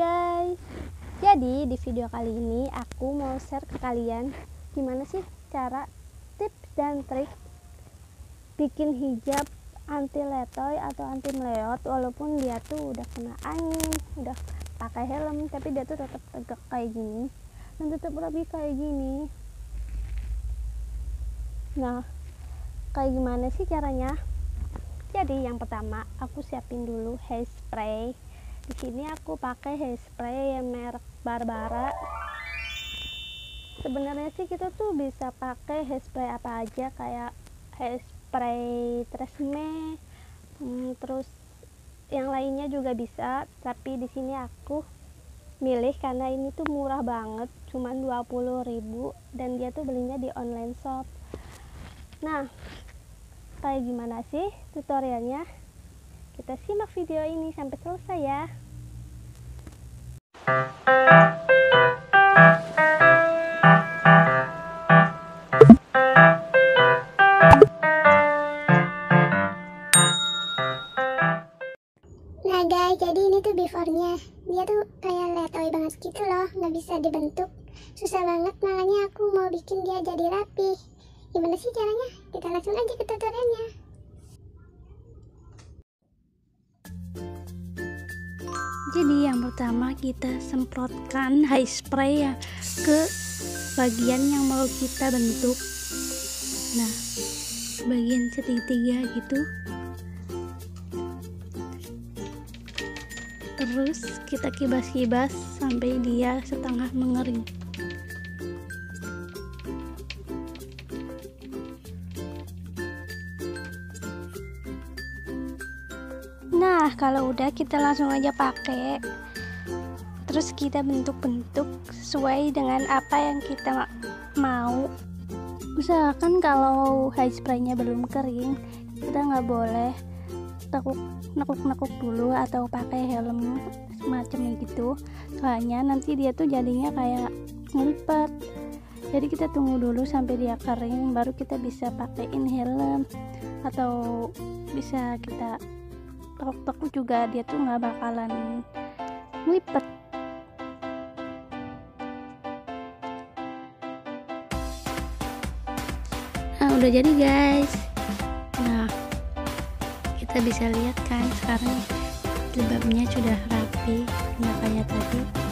guys. Jadi di video kali ini aku mau share ke kalian Gimana sih cara tips dan trik Bikin hijab anti letoy atau anti meleot Walaupun dia tuh udah kena angin Udah pakai helm Tapi dia tuh tetap tegak kayak gini. Dan tetap rapi kayak gini. Nah kayak gimana sih caranya? Jadi yang pertama aku siapin dulu hairspray di sini aku pakai hairspray yang merek Barbara. Sebenarnya sih kita tuh bisa pakai hairspray apa aja kayak hairspray Tresemme hmm, terus yang lainnya juga bisa tapi di sini aku milih karena ini tuh murah banget cuman 20.000 dan dia tuh belinya di online shop. Nah kayak gimana sih tutorialnya kita simak video ini sampai selesai ya Nah guys, jadi ini tuh before-nya Dia tuh kayak letoy banget gitu loh Nggak bisa dibentuk Susah banget, makanya aku mau bikin dia jadi rapi Gimana sih caranya? Kita langsung aja ke tutorialnya. Jadi yang pertama kita semprotkan spray ya ke bagian yang mau kita bentuk. Nah, bagian segitiga gitu. Terus kita kibas-kibas sampai dia setengah mengering. Nah, kalau udah kita langsung aja pakai. Terus kita bentuk-bentuk sesuai dengan apa yang kita mau. Usahakan kalau spraynya belum kering, kita nggak boleh nekuk-nekuk dulu atau pakai helm semacam gitu. Soalnya nanti dia tuh jadinya kayak ngelipet. Jadi kita tunggu dulu sampai dia kering, baru kita bisa pakaiin helm atau bisa kita tekuk-tekuk juga dia tuh nggak bakalan ngelipet nah udah jadi guys. Nah kita bisa lihat kan sekarang jilbabnya sudah rapi nggak kayak tadi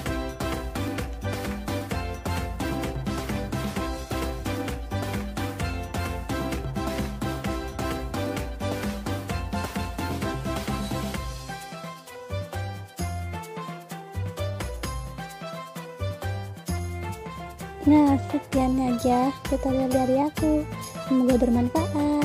Nah, sekian aja tutorial dari aku. Semoga bermanfaat.